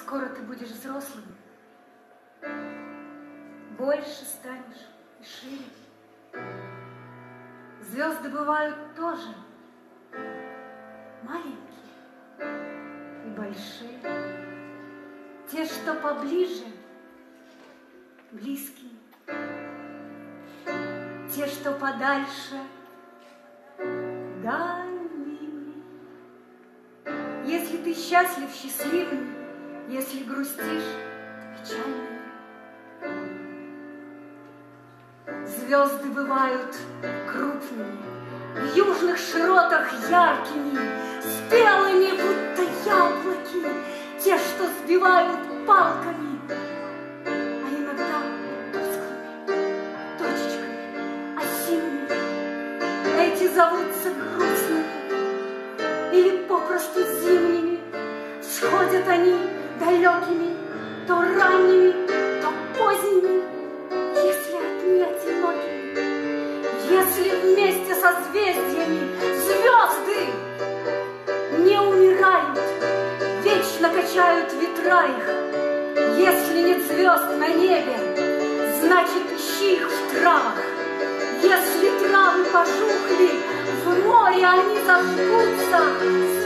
Скоро ты будешь взрослым, больше станешь и шире. Звезды бывают тоже маленькие и большие. Те, что поближе, близкие. Те, что подальше, дальними. Если ты счастлив, счастливым, если грустишь, печальным. Звезды бывают крупными, в южных широтах яркими, спелыми, будто яблоки, те, что сбивают палками, а иногда тусклыми точечками осинными. Эти зовутся грустными или попросту зимними, сходят они далекими, то ранними, то поздними, если отнять одинокими, если вместе со созвездиями звезды не умирают, вечно качают ветра их. Если нет звезд на небе, значит, ищи их в травах. Если травы пожухли, в море они зажгутся,